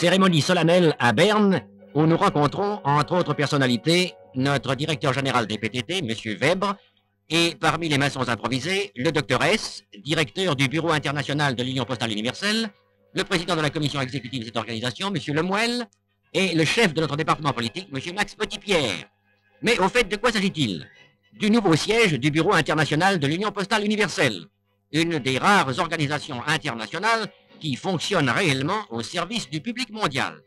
cérémonie solennelle à Berne où nous rencontrons, entre autres personnalités, notre directeur général des PTT, M. Weber, et parmi les maçons improvisés, le docteur S, directeur du Bureau international de l'Union postale universelle, le président de la commission exécutive de cette organisation, M. Lemuel, et le chef de notre département politique, M. Max Petitpierre. Mais au fait, de quoi s'agit-il? Du nouveau siège du Bureau international de l'Union postale universelle, une des rares organisations internationales qui fonctionne réellement au service du public mondial.